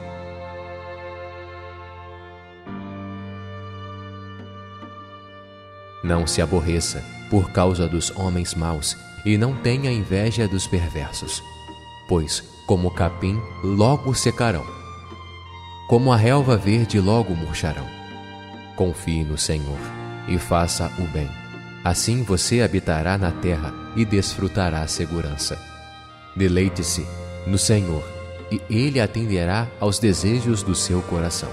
Não se aborreça por causa dos homens maus e não tenha inveja dos perversos, pois, como capim, logo secarão, como a relva verde, logo murcharão. Confie no Senhor e faça o bem Assim você habitará na terra e desfrutará a segurança. Deleite-se no Senhor, e Ele atenderá aos desejos do seu coração.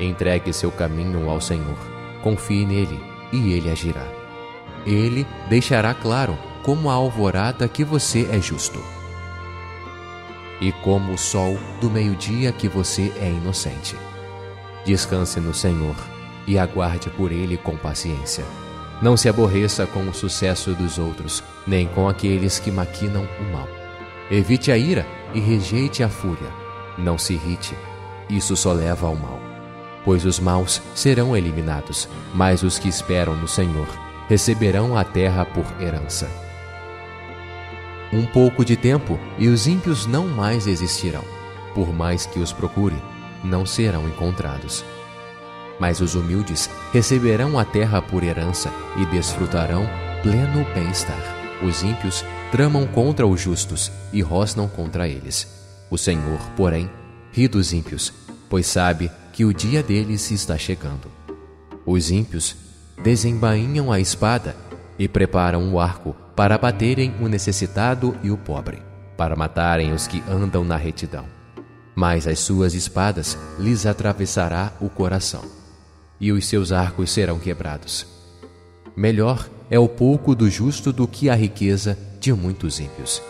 Entregue seu caminho ao Senhor, confie nele, e Ele agirá. Ele deixará claro, como a alvorada, que você é justo, e como o sol do meio-dia, que você é inocente. Descanse no Senhor e aguarde por Ele com paciência. Não se aborreça com o sucesso dos outros, nem com aqueles que maquinam o mal. Evite a ira e rejeite a fúria. Não se irrite, isso só leva ao mal. Pois os maus serão eliminados, mas os que esperam no Senhor receberão a terra por herança. Um pouco de tempo e os ímpios não mais existirão. Por mais que os procure, não serão encontrados mas os humildes receberão a terra por herança e desfrutarão pleno bem-estar. Os ímpios tramam contra os justos e rosnam contra eles. O Senhor, porém, ri dos ímpios, pois sabe que o dia deles está chegando. Os ímpios desembainham a espada e preparam o arco para baterem o necessitado e o pobre, para matarem os que andam na retidão. Mas as suas espadas lhes atravessará o coração e os seus arcos serão quebrados. Melhor é o pouco do justo do que a riqueza de muitos ímpios.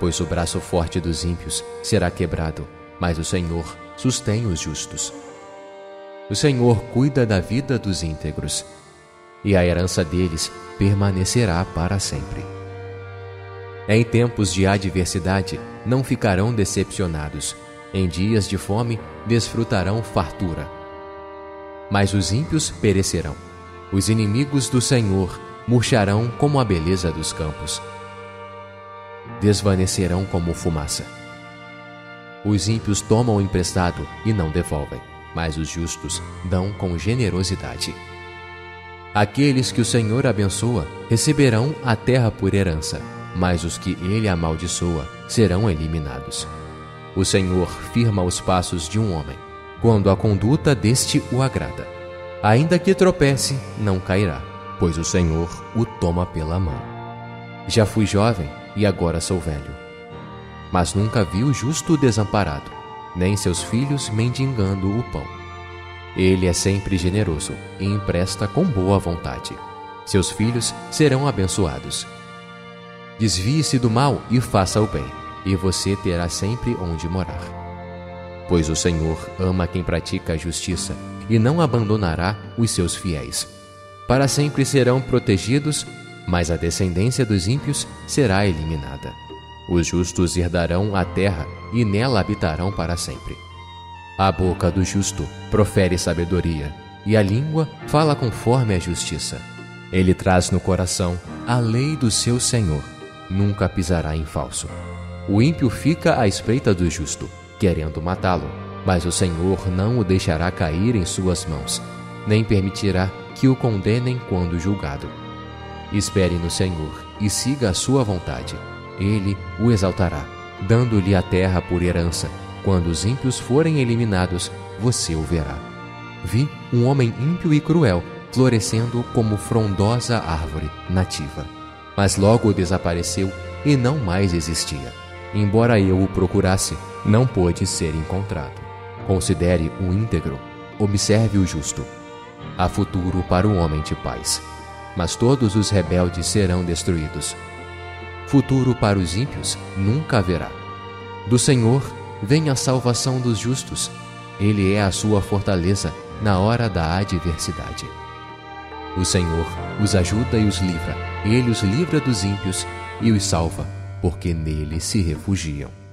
Pois o braço forte dos ímpios será quebrado, mas o Senhor sustém os justos. O Senhor cuida da vida dos íntegros, e a herança deles permanecerá para sempre. Em tempos de adversidade não ficarão decepcionados, em dias de fome desfrutarão fartura mas os ímpios perecerão. Os inimigos do Senhor murcharão como a beleza dos campos. Desvanecerão como fumaça. Os ímpios tomam emprestado e não devolvem, mas os justos dão com generosidade. Aqueles que o Senhor abençoa receberão a terra por herança, mas os que ele amaldiçoa serão eliminados. O Senhor firma os passos de um homem quando a conduta deste o agrada. Ainda que tropece, não cairá, pois o Senhor o toma pela mão. Já fui jovem e agora sou velho. Mas nunca vi o justo desamparado, nem seus filhos mendigando o pão. Ele é sempre generoso e empresta com boa vontade. Seus filhos serão abençoados. Desvie-se do mal e faça o bem, e você terá sempre onde morar pois o Senhor ama quem pratica a justiça e não abandonará os seus fiéis. Para sempre serão protegidos, mas a descendência dos ímpios será eliminada. Os justos herdarão a terra e nela habitarão para sempre. A boca do justo profere sabedoria, e a língua fala conforme a justiça. Ele traz no coração a lei do seu Senhor, nunca pisará em falso. O ímpio fica à espreita do justo, querendo matá-lo, mas o Senhor não o deixará cair em suas mãos, nem permitirá que o condenem quando julgado. Espere no Senhor e siga a sua vontade. Ele o exaltará, dando-lhe a terra por herança. Quando os ímpios forem eliminados, você o verá. Vi um homem ímpio e cruel florescendo como frondosa árvore nativa. Mas logo desapareceu e não mais existia. Embora eu o procurasse, não pôde ser encontrado. Considere o íntegro, observe o justo. Há futuro para o homem de paz, mas todos os rebeldes serão destruídos. Futuro para os ímpios nunca haverá. Do Senhor vem a salvação dos justos. Ele é a sua fortaleza na hora da adversidade. O Senhor os ajuda e os livra. Ele os livra dos ímpios e os salva, porque nele se refugiam.